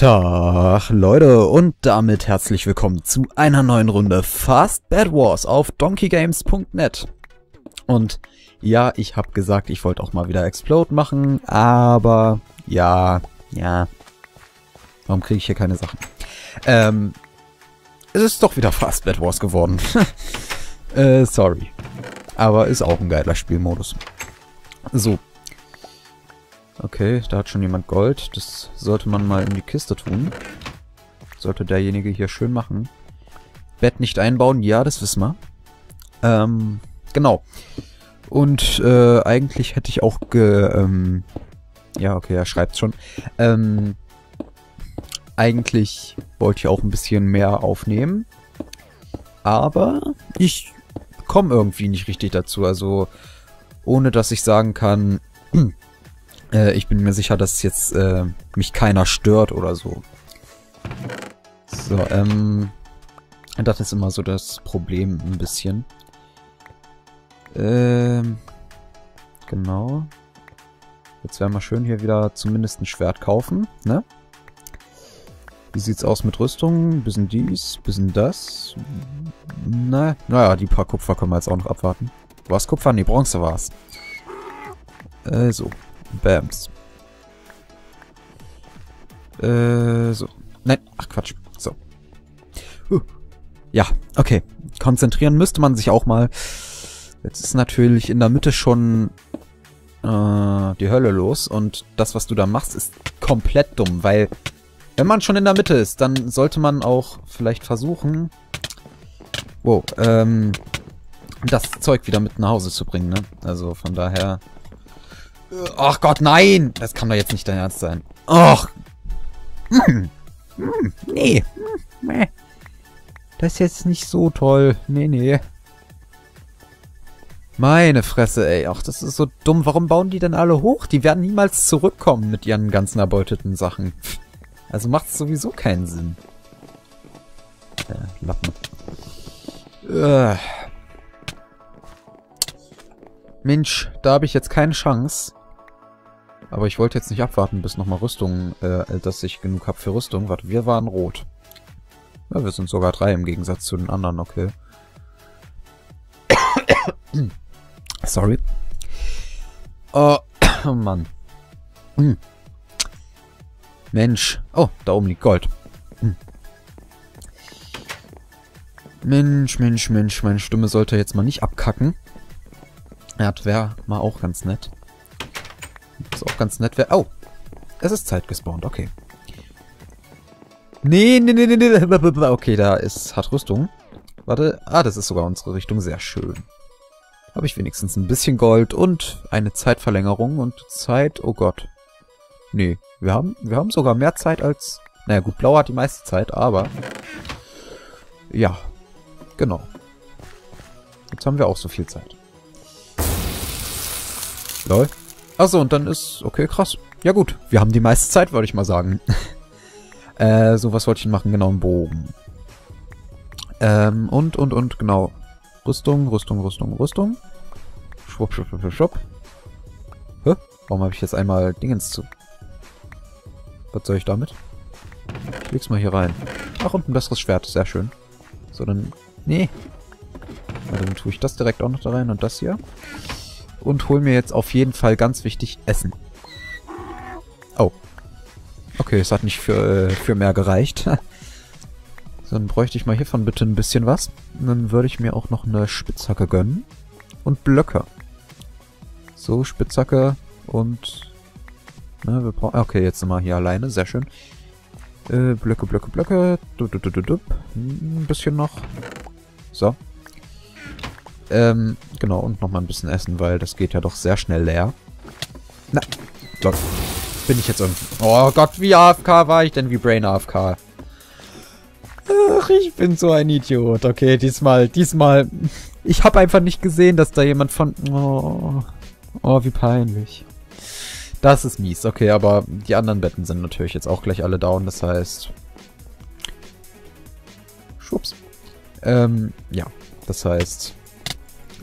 Tag, Leute, und damit herzlich willkommen zu einer neuen Runde Fast Bad Wars auf donkeygames.net. Und ja, ich habe gesagt, ich wollte auch mal wieder Explode machen, aber ja, ja. Warum kriege ich hier keine Sachen? Ähm, es ist doch wieder Fast Bad Wars geworden. äh, sorry. Aber ist auch ein geiler Spielmodus. So, Okay, da hat schon jemand Gold. Das sollte man mal in die Kiste tun. Sollte derjenige hier schön machen. Bett nicht einbauen, ja, das wissen wir. Ähm, genau. Und äh, eigentlich hätte ich auch ge... Ähm, ja, okay, er schreibt schon. Ähm, eigentlich wollte ich auch ein bisschen mehr aufnehmen. Aber ich komme irgendwie nicht richtig dazu. Also, ohne dass ich sagen kann... Äh, ich bin mir sicher, dass jetzt äh, mich keiner stört oder so. So, ähm... Das ist immer so das Problem ein bisschen. Ähm... Genau. Jetzt werden wir schön hier wieder zumindest ein Schwert kaufen, ne? Wie sieht's aus mit Rüstung? Bisschen dies, bisschen das. Na, naja, die paar Kupfer können wir jetzt auch noch abwarten. War's Kupfer? Nee, Bronze war's. Äh, so. Bams. Äh, so. Nein, ach Quatsch. So. Uh. Ja, okay. Konzentrieren müsste man sich auch mal. Jetzt ist natürlich in der Mitte schon äh, die Hölle los. Und das, was du da machst, ist komplett dumm. Weil, wenn man schon in der Mitte ist, dann sollte man auch vielleicht versuchen... Wow, ähm... Das Zeug wieder mit nach Hause zu bringen, ne? Also von daher... Ach Gott, nein! Das kann doch jetzt nicht dein Ernst sein. Ach. Hm. Hm. Nee. Hm. Das ist jetzt nicht so toll. Nee, nee. Meine Fresse, ey. Ach, das ist so dumm. Warum bauen die denn alle hoch? Die werden niemals zurückkommen mit ihren ganzen erbeuteten Sachen. Also macht es sowieso keinen Sinn. Äh, Lappen. Äh. Mensch, da habe ich jetzt keine Chance. Aber ich wollte jetzt nicht abwarten, bis nochmal Rüstung, äh, dass ich genug habe für Rüstung. Warte, wir waren rot. Ja, wir sind sogar drei im Gegensatz zu den anderen, okay. Sorry. Oh, oh Mann. Hm. Mensch. Oh, da oben liegt Gold. Hm. Mensch, Mensch, Mensch. Meine Stimme sollte jetzt mal nicht abkacken. Ja, das wäre mal auch ganz nett. Was auch ganz nett wäre. Oh, es ist Zeit gespawnt, okay. Nee, nee, nee, nee, nee. Okay, da ist, hat Rüstung. Warte, ah, das ist sogar unsere Richtung, sehr schön. Habe ich wenigstens ein bisschen Gold und eine Zeitverlängerung und Zeit, oh Gott. Nee, wir haben, wir haben sogar mehr Zeit als... Naja gut, Blau hat die meiste Zeit, aber... Ja, genau. Jetzt haben wir auch so viel Zeit. Lol. Achso, und dann ist... Okay, krass. Ja gut, wir haben die meiste Zeit, würde ich mal sagen. äh, so, was wollte ich denn machen? Genau, einen Bogen. Ähm, und, und, und, genau. Rüstung, Rüstung, Rüstung, Rüstung. Schwupp, schwupp, schwupp, schwupp. Hä? Warum habe ich jetzt einmal Dingens zu... Was soll ich damit? Ich leg's mal hier rein. Ach, und ein besseres Schwert. Sehr schön. So, dann... Nee. Na, dann tue ich das direkt auch noch da rein und das hier und hol mir jetzt auf jeden Fall ganz wichtig Essen. Oh. Okay, es hat nicht für, äh, für mehr gereicht. dann bräuchte ich mal hiervon bitte ein bisschen was. Und dann würde ich mir auch noch eine Spitzhacke gönnen. Und Blöcke. So, Spitzhacke und... Ne, wir brauchen... Okay, jetzt sind wir hier alleine. Sehr schön. Äh, Blöcke, Blöcke, Blöcke. Du, du, du, du, du. Ein bisschen noch. So. Ähm, genau, und nochmal ein bisschen essen, weil das geht ja doch sehr schnell leer. Na, Gott. Bin ich jetzt irgendwie... Oh Gott, wie AFK war ich denn wie Brain AFK? Ach, ich bin so ein Idiot. Okay, diesmal, diesmal... Ich habe einfach nicht gesehen, dass da jemand von... Oh, oh, wie peinlich. Das ist mies. Okay, aber die anderen Betten sind natürlich jetzt auch gleich alle down. Das heißt... Schwupps. Ähm, ja. Das heißt...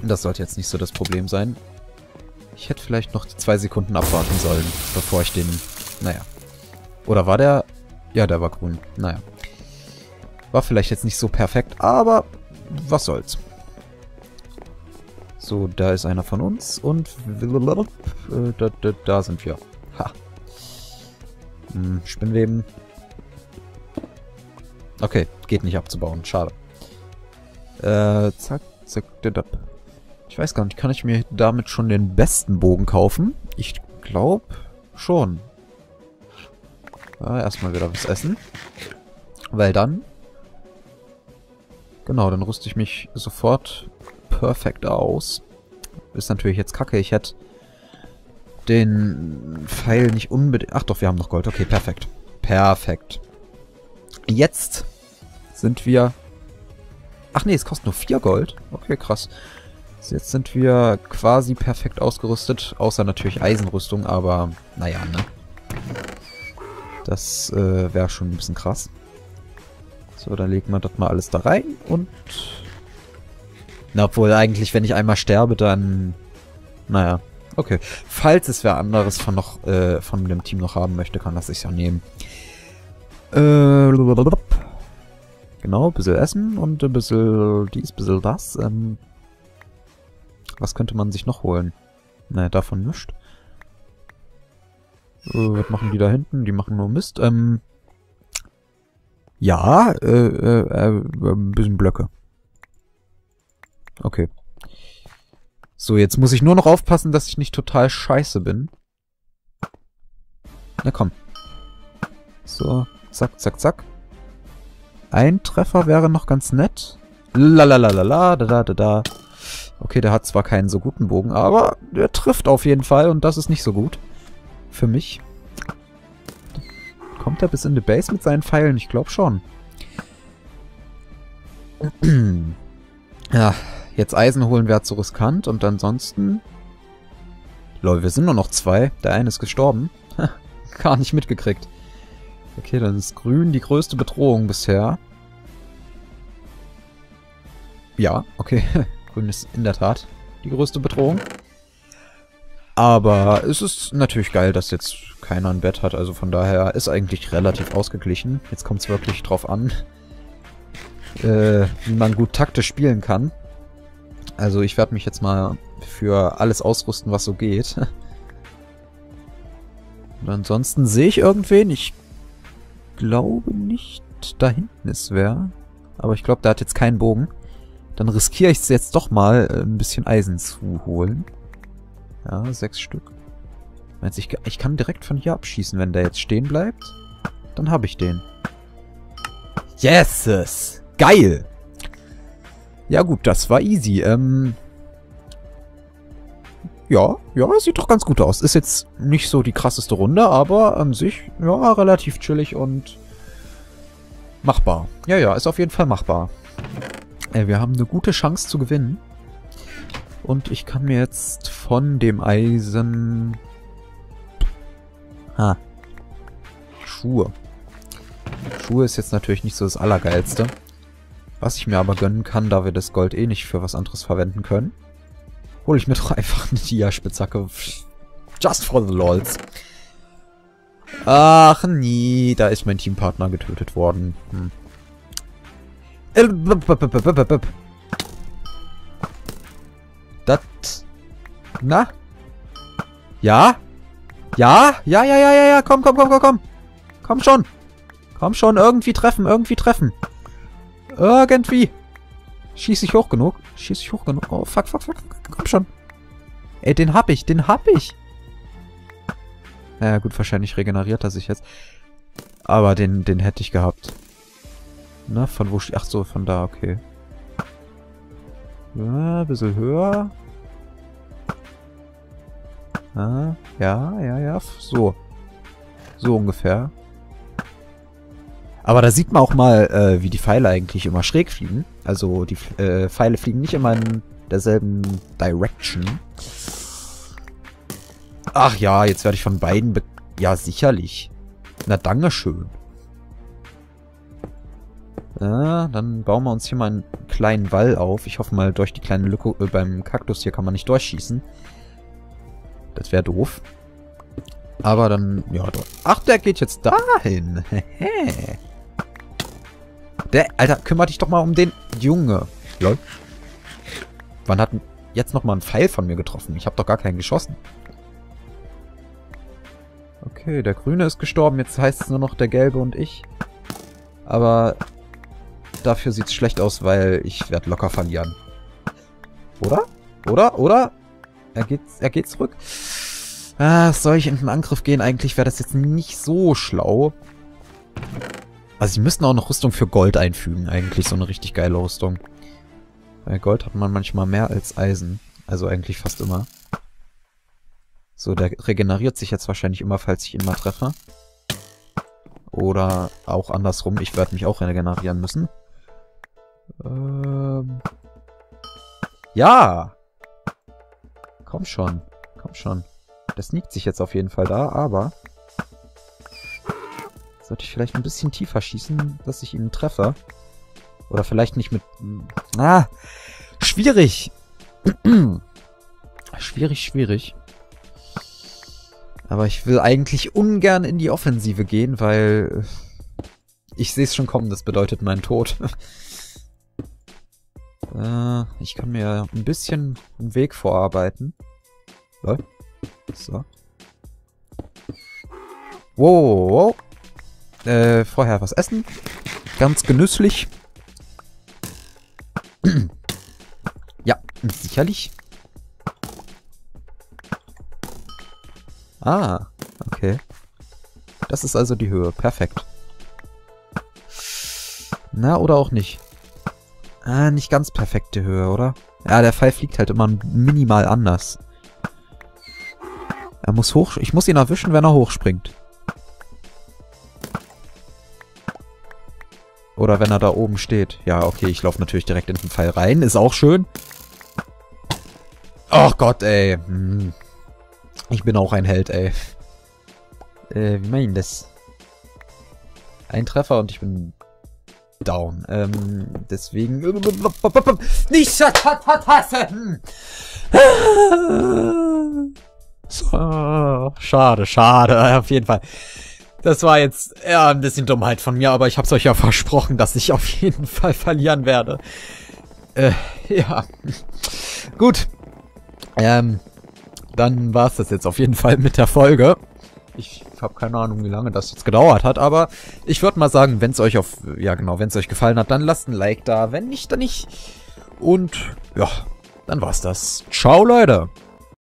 Das sollte jetzt nicht so das Problem sein. Ich hätte vielleicht noch zwei Sekunden abwarten sollen, bevor ich den... Naja. Oder war der... Ja, der war grün. Naja. War vielleicht jetzt nicht so perfekt, aber was soll's. So, da ist einer von uns und äh, da, da, da sind wir. Ha. Hm, Spinnweben. Okay, geht nicht abzubauen. Schade. Äh, zack, zack, didap. Ich weiß gar nicht, kann ich mir damit schon den besten Bogen kaufen? Ich glaube schon. Ja, erstmal wieder was essen. Weil dann... Genau, dann rüste ich mich sofort perfekt aus. Ist natürlich jetzt kacke. Ich hätte den Pfeil nicht unbedingt... Ach doch, wir haben noch Gold. Okay, perfekt. Perfekt. Jetzt sind wir... Ach nee, es kostet nur 4 Gold. Okay, krass. Jetzt sind wir quasi perfekt ausgerüstet. Außer natürlich Eisenrüstung, aber naja, ne? Das äh, wäre schon ein bisschen krass. So, dann legt man das mal alles da rein und... Na, obwohl eigentlich, wenn ich einmal sterbe, dann... Naja, okay. Falls es wer anderes von noch äh, von dem Team noch haben möchte, kann das sich ja nehmen. Äh, genau, ein bisschen essen und ein bisschen dies, ein bisschen das. Ähm, was könnte man sich noch holen? Naja, davon nichts. Äh, was machen die da hinten? Die machen nur Mist. Ähm, ja, äh, äh, äh, ein bisschen Blöcke. Okay. So, jetzt muss ich nur noch aufpassen, dass ich nicht total scheiße bin. Na komm. So, zack, zack, zack. Ein Treffer wäre noch ganz nett. Lalalala, da da da da. Okay, der hat zwar keinen so guten Bogen, aber der trifft auf jeden Fall und das ist nicht so gut. Für mich. Kommt er bis in die Base mit seinen Pfeilen? Ich glaube schon. ja, jetzt Eisen holen wäre zu riskant und ansonsten... Lol, wir sind nur noch zwei. Der eine ist gestorben. Gar nicht mitgekriegt. Okay, dann ist grün die größte Bedrohung bisher. Ja, okay. grün ist in der Tat die größte Bedrohung. Aber es ist natürlich geil, dass jetzt keiner ein Bett hat. Also von daher ist eigentlich relativ ausgeglichen. Jetzt kommt es wirklich drauf an, äh, wie man gut taktisch spielen kann. Also ich werde mich jetzt mal für alles ausrüsten, was so geht. Und ansonsten sehe ich irgendwen. Ich glaube nicht, da hinten ist wer. Aber ich glaube, der hat jetzt keinen Bogen. Dann riskiere ich es jetzt doch mal, äh, ein bisschen Eisen zu holen. Ja, sechs Stück. Ich kann direkt von hier abschießen, wenn der jetzt stehen bleibt? Dann habe ich den. Yeses! Geil! Ja gut, das war easy. Ähm ja, ja, sieht doch ganz gut aus. Ist jetzt nicht so die krasseste Runde, aber an sich, ja, relativ chillig und machbar. Ja, ja, ist auf jeden Fall machbar. Äh, wir haben eine gute Chance zu gewinnen. Und ich kann mir jetzt von dem Eisen... Ha. Schuhe. Schuhe ist jetzt natürlich nicht so das Allergeilste. Was ich mir aber gönnen kann, da wir das Gold eh nicht für was anderes verwenden können, hole ich mir doch einfach eine Dia-Spitzhacke. Just for the lols. Ach nie, da ist mein Teampartner getötet worden. Hm. Das. Na? Ja? Ja? Ja, ja, ja, ja, ja. Komm, komm, komm, komm, komm. Komm schon. Komm schon, irgendwie treffen, irgendwie treffen. Irgendwie. Schieß ich hoch genug? Schieß ich hoch genug? Oh, fuck, fuck, fuck. Komm schon. Ey, den hab ich, den hab ich. Naja, gut, wahrscheinlich regeneriert er sich jetzt. Aber den, den hätte ich gehabt. Na, von wo... Ach so, von da, okay. Ja, ein bisschen höher. Ja, ja, ja. So. So ungefähr. Aber da sieht man auch mal, äh, wie die Pfeile eigentlich immer schräg fliegen. Also die äh, Pfeile fliegen nicht immer in derselben Direction. Ach ja, jetzt werde ich von beiden... ja, sicherlich. Na, dankeschön. Ja, dann bauen wir uns hier mal einen kleinen Wall auf. Ich hoffe mal, durch die kleine Lücke äh, beim Kaktus hier kann man nicht durchschießen. Das wäre doof. Aber dann, ja, doch. Ach, der geht jetzt dahin. der, Alter, kümmere dich doch mal um den Junge. Lol. Wann hat jetzt nochmal ein Pfeil von mir getroffen? Ich habe doch gar keinen geschossen. Okay, der Grüne ist gestorben. Jetzt heißt es nur noch der Gelbe und ich. Aber dafür sieht es schlecht aus, weil ich werde locker verlieren. Oder? Oder? Oder? Er geht, er geht zurück. Ah, soll ich in den Angriff gehen? Eigentlich wäre das jetzt nicht so schlau. Also sie müssten auch noch Rüstung für Gold einfügen. Eigentlich so eine richtig geile Rüstung. Bei Gold hat man manchmal mehr als Eisen. Also eigentlich fast immer. So, der regeneriert sich jetzt wahrscheinlich immer, falls ich ihn mal treffe. Oder auch andersrum. Ich werde mich auch regenerieren müssen. Ähm... Ja! Komm schon. Komm schon. Der sneakt sich jetzt auf jeden Fall da, aber... Sollte ich vielleicht ein bisschen tiefer schießen, dass ich ihn treffe? Oder vielleicht nicht mit... Ah! Schwierig! schwierig, schwierig. Aber ich will eigentlich ungern in die Offensive gehen, weil... Ich sehe es schon kommen, das bedeutet mein Tod. äh, ich kann mir ein bisschen einen Weg vorarbeiten. Lol. So. Wow. Äh, vorher was essen. Ganz genüsslich. ja, sicherlich. Ah, okay. Das ist also die Höhe. Perfekt. Na, oder auch nicht. Ah, nicht ganz perfekte Höhe, oder? Ja, der Pfeil fliegt halt immer minimal anders. Er muss hoch... Ich muss ihn erwischen, wenn er hochspringt. Oder wenn er da oben steht. Ja, okay, ich laufe natürlich direkt in den Pfeil rein. Ist auch schön. Ach Gott, ey. Hm. Ich bin auch ein Held, ey. Äh, wie mein das? Ein Treffer und ich bin down. Ähm, deswegen... Nicht verpassen! So, schade, schade, auf jeden Fall. Das war jetzt eher ein bisschen Dummheit von mir, aber ich hab's euch ja versprochen, dass ich auf jeden Fall verlieren werde. Äh, ja. Gut. Ähm, dann war's das jetzt auf jeden Fall mit der Folge. Ich habe keine Ahnung, wie lange das jetzt gedauert hat, aber ich würde mal sagen, wenn es euch auf, ja genau, wenn es euch gefallen hat, dann lasst ein Like da, wenn nicht, dann nicht. Und ja, dann war's das. Ciao, Leute.